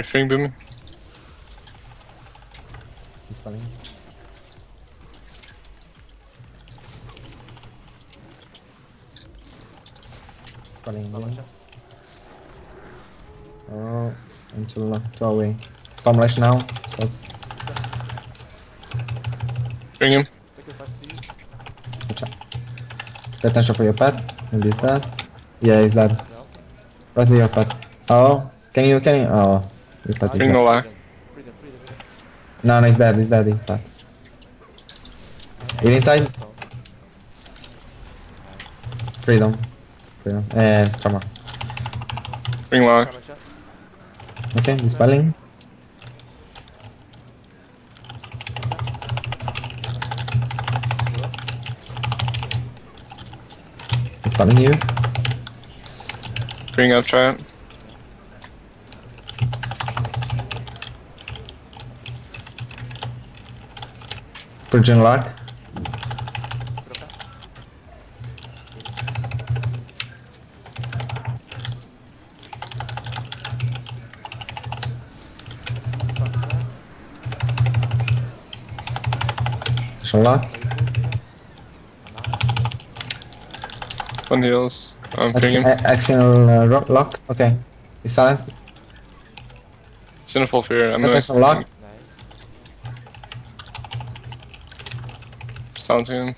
Alright, Fang booming. Dispelling. Dispelling. Sama siya. Oh, until uh, two away. Storm rush now, so it's Bring him. Sacrifice to you. Watch out. Pay attention for your pet. Maybe he's dead. Yeah, he's dead. No. Where's your pet? Oh, can you, can you? Oh, your pet is Bring dead. no lag. No, no, he's dead, he's dead, he's dead. Healing tide. Freedom. Freedom. Eh, trauma. Bring lag. Sama siya. Okay, dispelling. Dispelling you. Bring up trap. Purging lock. Drop ka. Fuck ka. Lock. Stun heals. Um, bring Ax- him. Axial uh, lock. Okay. He's silenced. He's in a full fear. I'm lock. Nice. Silencing him.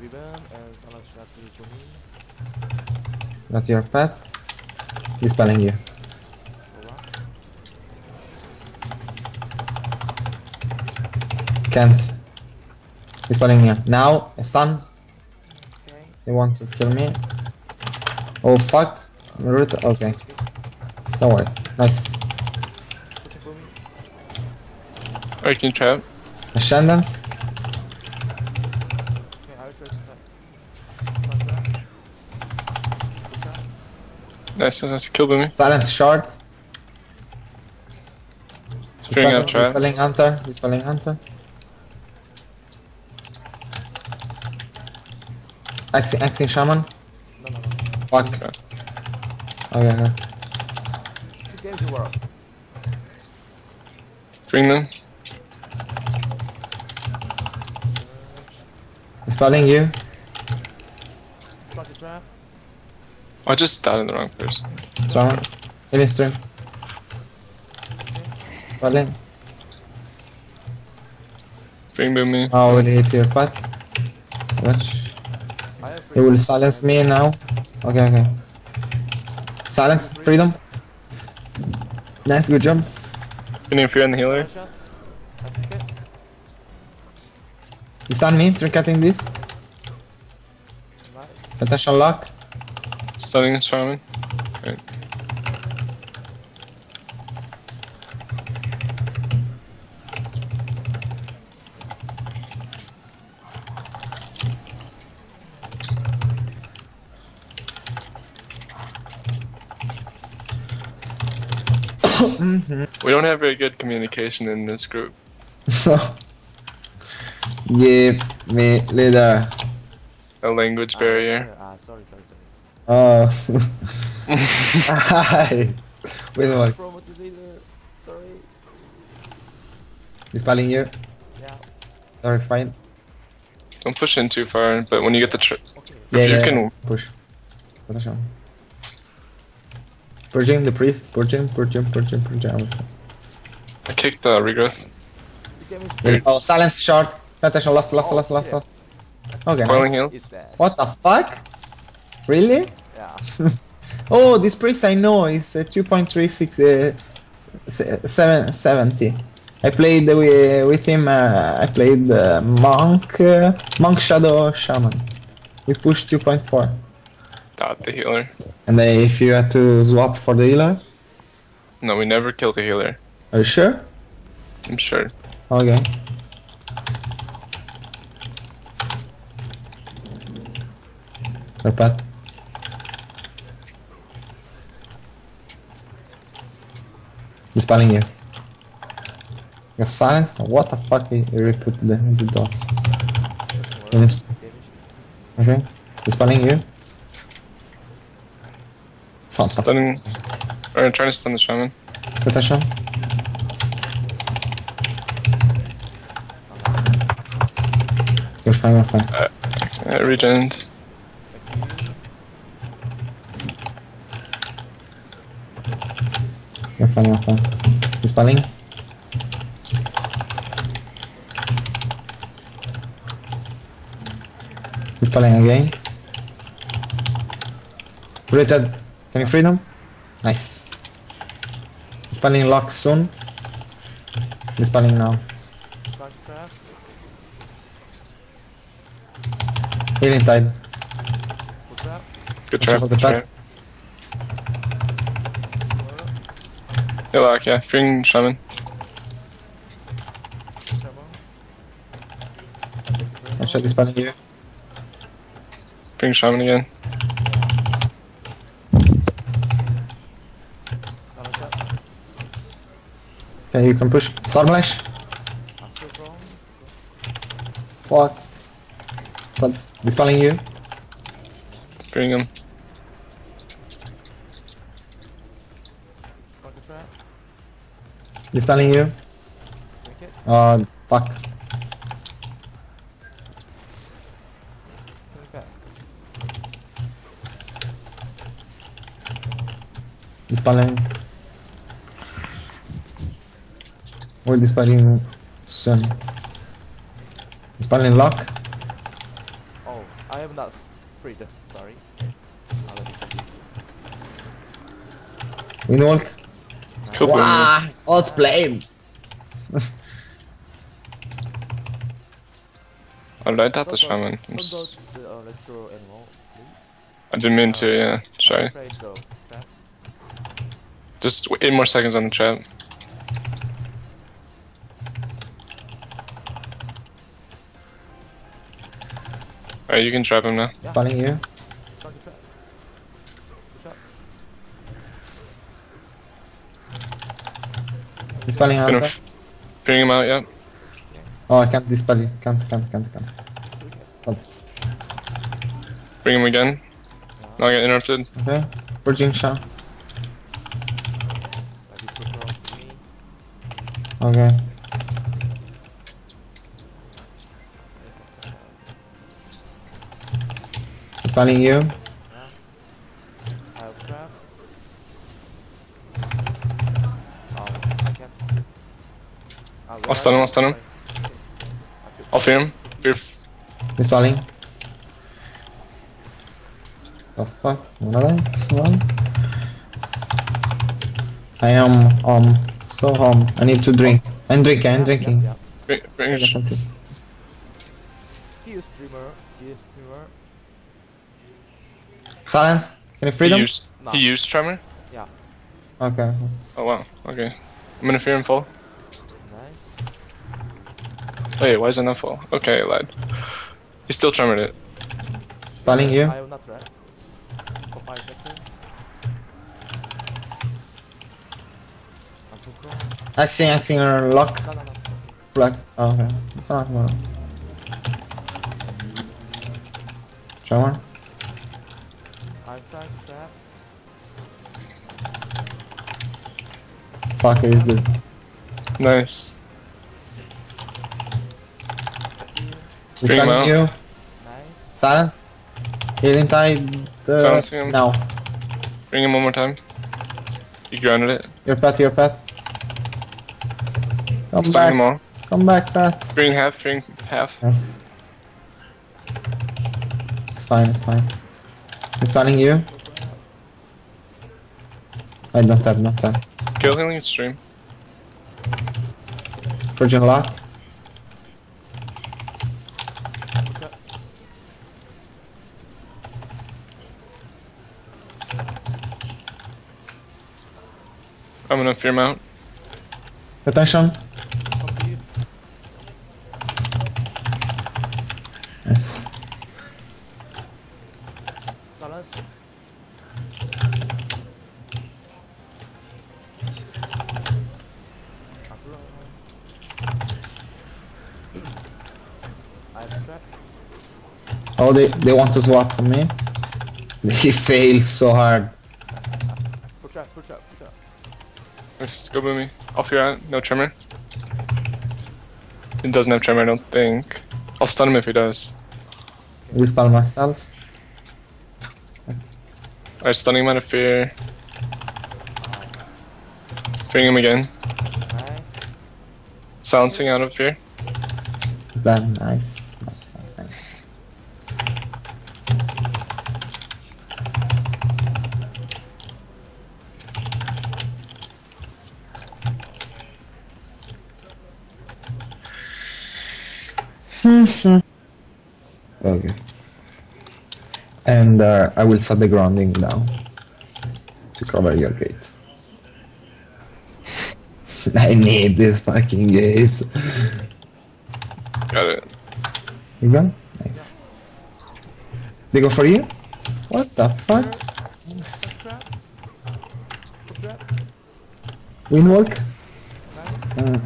Rebound and sama siya to Kunin. Got your pet. He's Dispelling you. Can't. Dispelling me. Now, stun. Okay. They want to kill me. Oh fuck. Root. Okay. Don't worry. Nice. Pushing for me. Alright, can you trap? Ascendance. That. Nice, nice, nice. Kill booming. Silence short. Up Dispelling, trap. dispelling hunter. Dispelling hunter. Axing, axing shaman. No, no, no. Fuck. Okay. Okay, okay. Good games you were. Bring them. Dispelling you. Fuck the trap. I just died in the wrong person. Trauma. Healing stream. Dispelling. Bring booming. Oh, will hit your pet. Watch. I He will silence me now. Okay, okay. Silence, freedom. Nice, good job. Getting fear on the healer. One shot. I think it. You stun me, trinketting this. Nice. Potential lock. Stunning is charming. Alright. Mm-hmm. We don't have very good communication in this group. Give me leader. A language barrier. Uh, Oh. nice. Wait a minute. Promo to leader. Sorry. Dispelling you. Yeah. Sorry, fine. Don't push in too far, but when you get the tr- Okay. Yeah, You yeah. can- Push. Potential. Purging the priest. Purging, purging, purging, purging. I kicked the regrowth. The game is Yeah. Oh, silence short. Potential lost, lost, Oh, lost, lost, yeah. lost. Okay, Boiling nice. heal. It's dead. What the fuck? Really? Yeah. Oh, this priest I know is uh, 2.36 uh, 70. I played with, with him. Uh, I played uh, monk, uh, monk shadow shaman. We pushed 2.4. Dot the healer. And then if you had to swap for the healer, No, we never killed the healer. are you sure? I'm sure. Okay. Repeat. Dispelling you. You're silenced? What the fuck? You re-put the, the dots. Okay. Dispelling you. The Stunning. Or trying to stun the shaman. Protection. You're fine, you're fine. Uh, regened. Thank you. You're fine, you're fine. Dispelling. Dispelling again. Richard, can you free them? Nice. Dispelling lock soon. Dispelling now. Dark trap. Healing tide. Full trap. Good Watch trap. out for the good trap. Lock, yeah. Bring shaman. Shaman. Watch out, dispelling you. Bring shaman again. Okay, you can push. Stormlash. Fuck. It's dispelling you. Bring him. Dark trap. Dispelling you. Drink it. Uh, fuck. Drink that. Dispelling. We're dispelling soon. Dispelling lock. Oh, I am not freed. Sorry. I'll let it be. Windwalk. Cool. Wow, outplayed. I'll light up the shaman. Don't uh, let's throw animal, please. I didn't mean to, yeah. Sorry. Afraid go. Trap. Just w- eight more seconds on the trap. Alright, you can trap him now. Dispelling you. Dispelling Bring hunter. him, bring him out, yeah. Oh, I can't dispel you. Can't, can't, can't, can't. That's Bring him again. Not get interrupted. okay. Virgin shot. Like you put wrong. Okay. Dispelling you. Feel- I'll fear him. Fear. Dispelling. The fuck? Another one? I am um so home. I need to drink. I'm drinking. I'm Yeah, drinking. Yeah, Bring, bring sh- That's it. He is streamer. He is streamer. Silence. Can you free he them? used, No. he used tremor? Yeah. Okay. Oh wow, okay. I'm gonna fear him full. Nice. Wait, why is it not full? Okay, lad. He still tremored it. Spelling you. I will not trap. For five seconds. I'm too. Axing, axing, or lock. No, no, no. Flux. Oh, okay. It's not well. Shower. I'm trying to trap. Fuck, is the Nice. Here. Bring him dispelling you. Nice. Silence. Healing tide. Bouncing him. now. Bring him one more time. You grounded it. Your pet, your pet. Come Stun back. them all. Come back, pet. Bring half, bring half. Yes. It's fine, it's fine. Dispelling you. I don't have, not have. Kill healing stream. Virgin lock. I'm gonna fear. Attention. Come. Yes. Oh, they, they want to swap me. He failed so hard. Go boomy. Off your ant. No tremor. He doesn't have tremor, I don't think. I'll stun him if he does. Dispel myself. Alright, stunning him out of fear. Bring him again. Nice. Silencing out of fear. Is that nice? Nice, nice, okay. And uh, I will set the grounding down to cover your gate. I need this fucking gate. Got it. You go? Nice. They go for you? What the fuck? Nice. Foot trap. Foot trap. Windwalk? Nice. Uh,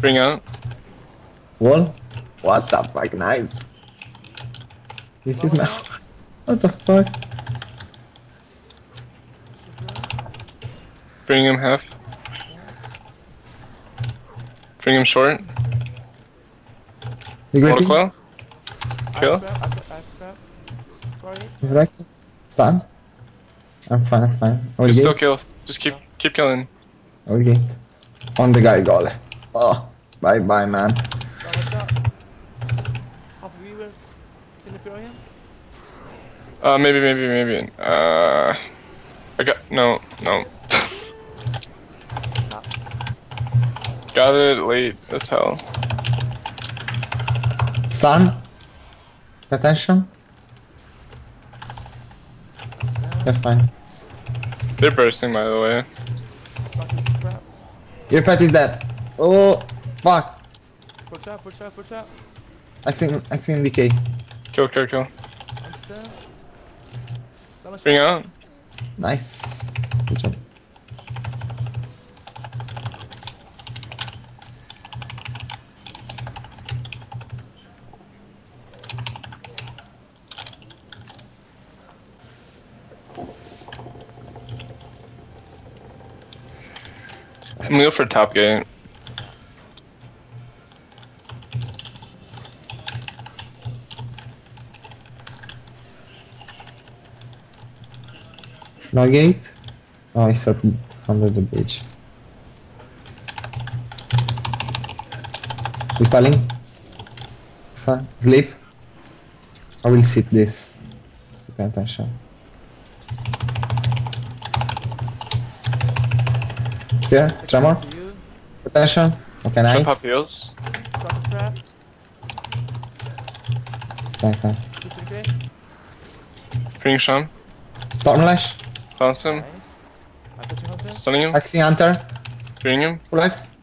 Bring out. wall? What the fuck? Nice. This is now. What the fuck? Bring him half. Bring him short. You Auto claw. Kill. He's right. Stun. I'm fine, I'm fine. All Just still gate. kill. Just keep keep killing. All gate. On the guy goal. Oh, bye bye, man. So what's up? Half of you were interfering him? Uh, maybe, maybe, maybe. Uh, I got no, no. Got it late as hell. Stun. Attention. You're fine. They're bursting, by the way. Your pet is dead. Oh, fuck. Foot trap. Foot trap. Foot trap. Axing, Axing decay. Kill, kill, kill. Bring out. Nice. Good job. I'm gonna go for top gate. No gate? Oh, he's up under the bridge. Dispelling. Sun. Sleep. I will sit this. So pay attention. Here, tremor. Attention. Okay, Some pop nice. heals. Trap. Trap. Nice, nice. Two three Bring Sham. Storm Lash. Silence him. Nice. I put you hunter. Stunning him. Axie Hunter. Bring him. Full X.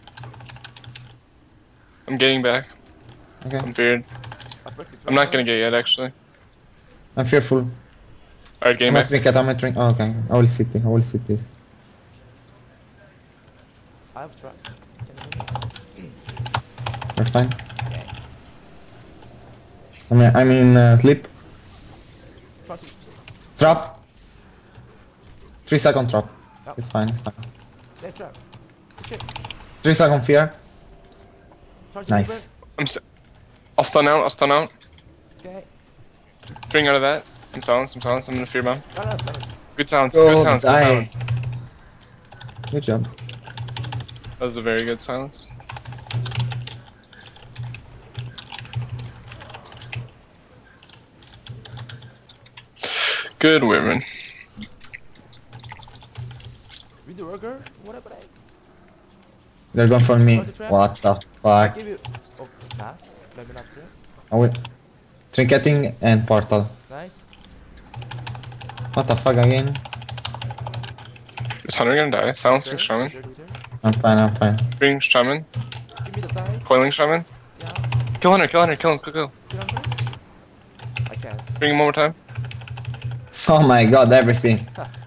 I'm getting back. Okay. I'm feared. I break the I'm not gonna get yet, actually. I'm fearful. Alright, game I'm back. trinket, I'm a drink. Oh, okay. I will sit it. I will sit this. I have a trap. Can you You're fine. Okay. I'm, I'm in uh, sleep. Trap. Three second trap. Yep. It's fine, it's fine. Safe trap. Shit. Three second fear. Try Nice. I'm st- I'll stun out. I'll stun out. Okay. Bring out of that. I'm silenced. I'm silenced. I'm gonna fear bomb. No, no. Good silence. Go oh, Good silence. Good die. silence. Good job. That was a very good silence. Good women. Read the worker. What up, I They're going for me. The? What the fuck? give you. Oh, not. Maybe not here. I will. Trinketing and portal. Nice. What the fuck again? Is Hunter gonna die? Silencing There, Shaman. there, there. I'm fine, I'm fine. Bring Shaman. Give me the side. Coiling Shaman. Yeah. Kill Hunter. Kill Hunter. Kill him. Kill, kill. Get. I can't. Bring him one more time. Oh my god, everything.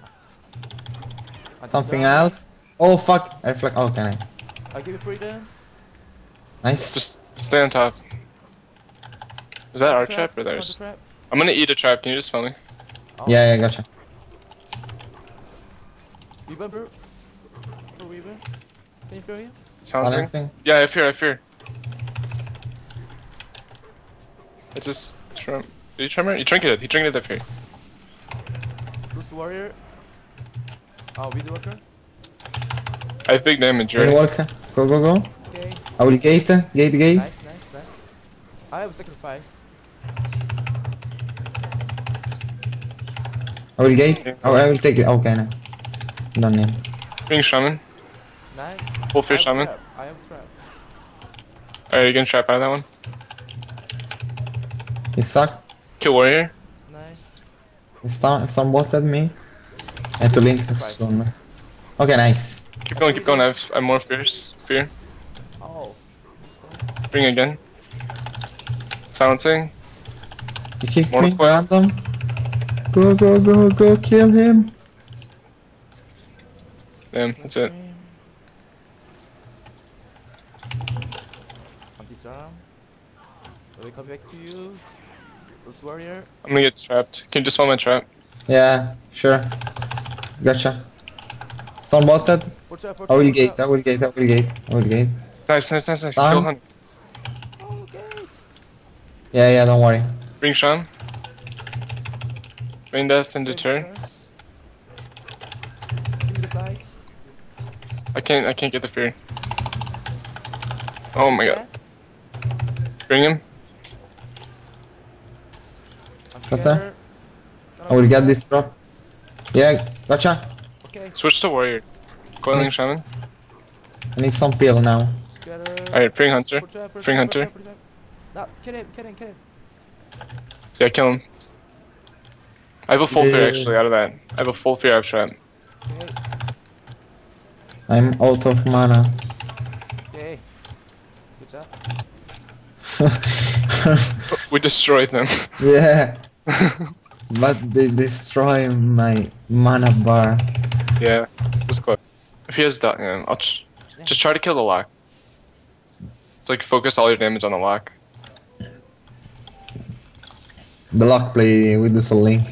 I Something just, else? Oh fuck. I reflect. Oh, can I? I give you free then. Nice. Just stay on top. Is that our Counter trap or theirs? trap. I'm gonna eat a trap. Can you just spell me? Oh. Yeah, yeah, gotcha. You bumper. For Weaver. Can you feel him? Sounds Balancing. Yeah, I fear, I fear. I just. Did you tremor? You trinketed. He trinketed, I fear. Bruce Warrior. Oh, Weed Walker. I have big damage Green already. walker. Go, go, go. Okay. I will gate. Gate, gate. Nice, nice, nice. I have a sacrifice. I will gate. Oh, I will take it. Okay, no. Don't need. Bring shaman. Nice. Full fish I have shaman. trap. I have trap. Alright, you can trap out of that one. He suck. Kill warrior. Nice. He stun, he stun bolted me. And to link soon. Okay, nice. Keep going, keep going. I have, I'm more fierce. Fear. Oh. Bring again. Silencing. You keep More me, coil. random. Go, go, go, go, kill him. Damn, that's it. Anti-storm. Will we come back to you? Bruce Warrior. I'm gonna get trapped. Can you dispel my trap? Yeah, sure. Gotcha. Stun bolted. Watch out, watch I will watch gate, out. I will gate, I will gate, I will gate. Nice, nice, nice, nice. Done. Kill Hunt. Oh, gate. Yeah, yeah, don't worry. Bring Sean. Rain death and Save deter. turns. Give me the side. I can't, I can't get the fear. Oh my god. Bring him. I'm That's scared. I will get this drop. Yeah, gotcha. Okay, Switch to warrior. Coiling shaman. I need some peel now. Alright, bring hunter. Put trap, put Bring trap, hunter. trap. No, kill him, kill him, kill him. Yeah, kill him. I have a full fear actually out of that. I have a full fear out of trap. Okay, I'm out of mana. okay. Good job. We destroyed them. yeah, but they destroy my mana bar. yeah, it was close. If he has that, yeah, I'll ch- just try to kill the lock. Like focus all your damage on the lock. The lock play with the soul link.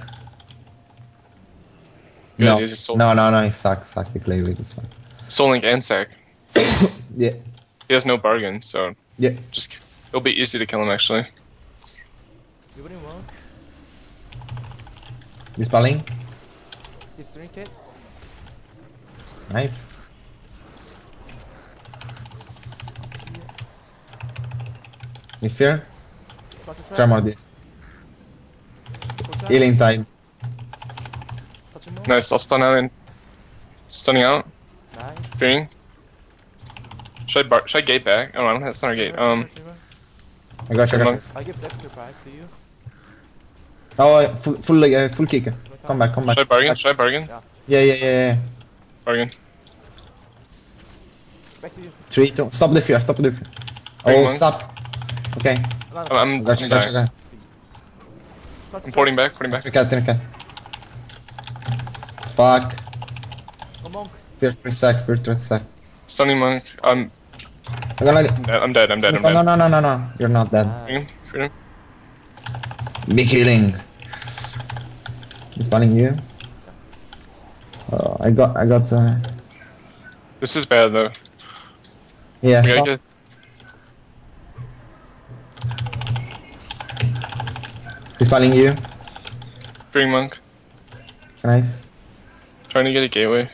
Good, No, soul, no, no, no, it sucks, suck. He play with the suck. soul link and sack. Yeah, He has no bargain, so yeah. just it'll be easy to kill him actually. You wouldn't work. Dispelling. He's trinket. Nice. You fear? Touch the trap. Tremor this. Healing tide. Touch him. Nice, I'll stun out and stunning out. Nice. Fearing. Should I bar- should I gate back? Oh, I don't have stun gate. Um, river, river. I got you, I got you. Monk. I give sacrifice to you. Oh, full, full, uh, full kick. Come back, come back. should I bargain? Should I bargain? Yeah, yeah, yeah, yeah. Bargain. Back to you. Three, two. Stop the fear, stop the fear. Bring Oh, one. stop. Okay, I'm, I'm, gotcha, I'm gotcha, dying. gotcha. Touch the I'm porting trap. back, porting back. Trinket, trinket. Fuck. Go monk. Fear 3 sec, fear 3 sec. Stunning monk. I'm, I'm gonna. I'm dead, I'm dead, I'm dead, No, no, no, no, no, no. You're not dead. Bring him, Nice. shoot him. Big. Spawning you. Oh, I got, I got. Uh, This is bad though. yeah, We stop. get, He's spawning you. Bring monk. Nice. Trying to get a gateway.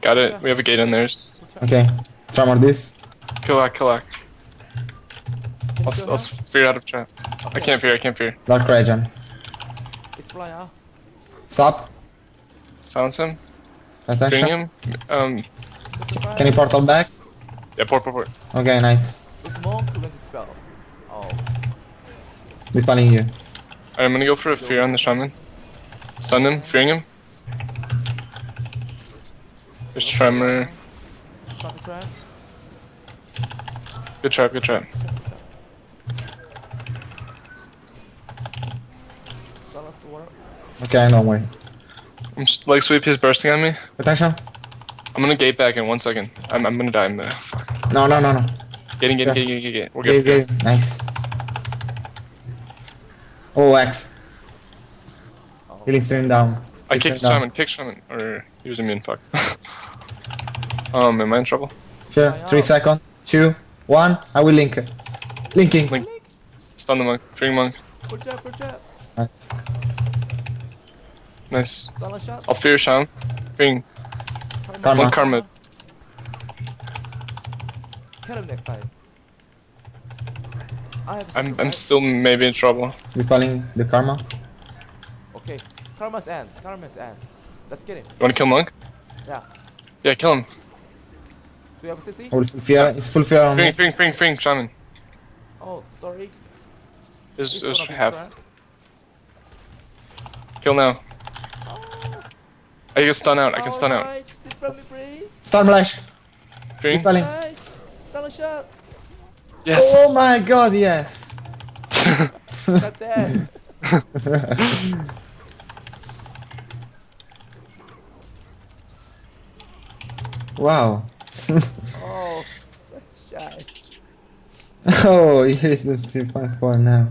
Got it. We have a gate in there. Push up. Okay. Tremor this. Kill lock, kill lock. Can you I'll, kill I'll fear out of trap. I can't fear, I can't fear. Dark Regen. It's flying out. Stop. Silence him. Attention. Bring him. Um. Can you portal back? yeah, port, port, port. Okay, nice. It's monk who spell. Oh. He's spawning you. Alright, I'm gonna go for a fear on the shaman. Stun him, fearing him. There's tremor. Good trap, good trap. Balance water. Okay, no worry. I'm just, like sweep, he's bursting on me. Attention. I'm gonna gate back in one second. I'm, I'm gonna die in the fuck. No, no, no, no. Getting, getting, Yeah. getting, getting, getting. We're Okay, good. okay, nice. Oh, X. Oh. Healing stream down. I He's kicked down. shaman, kick shaman. Or he was immune, fuck. Um, am I in trouble? Sure. Three am. second. Two. One. I will link. Linking. Link. Stun the monk. Free monk. Push up, push up. Nice. Nice. Silent shot. I'll fear Sham. Freeing. Karma. One karma. Kill him next time. I have I'm I'm still maybe in trouble. Dispelling the karma. Okay. Karma's end. Karma's end. Let's get him. You wanna kill monk? Yeah. Yeah, kill him. Do you have a CC? Full fear. It's full fear on Freeing, me. freeing, freeing, freeing. Shaman. Oh, sorry. Is This is one you, half. Kill now. I can stun out. I can stun out. Alright, This from me, please. Storm Lash. Freeing. Nice. Silent shot. Yes. Oh my god, yes. Not dead. wow. Oh, that's shy. oh, you hit the 2.4 now.